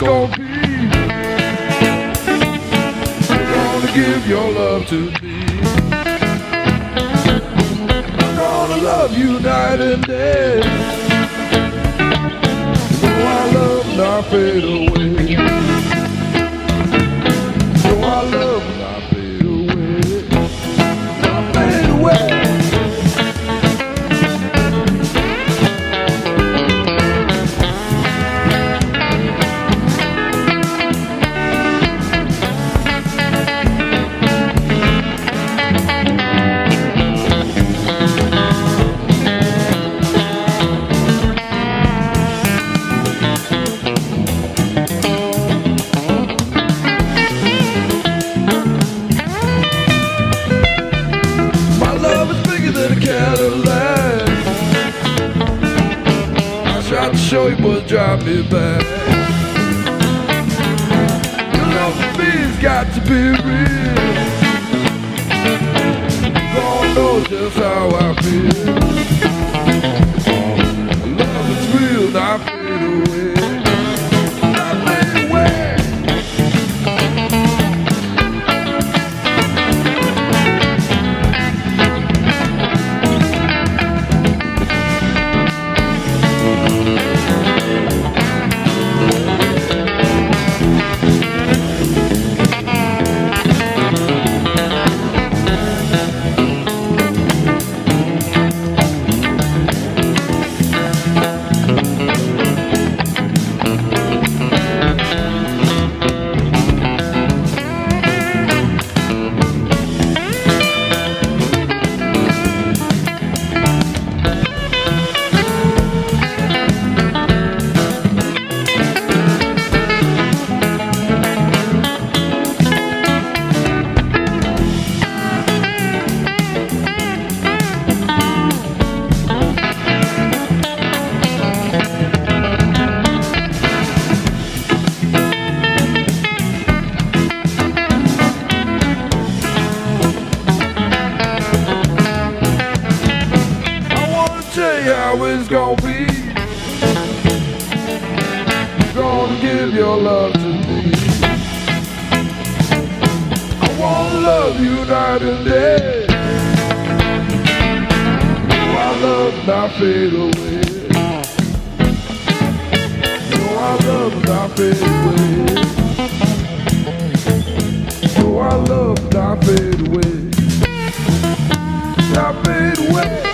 gonna be. You're gonna give your love to me. I'm gonna love you night and day. So our love not fade away. Than a Cadillac. I tried to show you, but drive me back. Your love for me's got to be real. God knows just how I feel. How it's gonna be. You're gonna give your love to me. I wanna love you night and day. No, our love not fade away. No, our love not fade away. No, our love not fade away. Not fade away.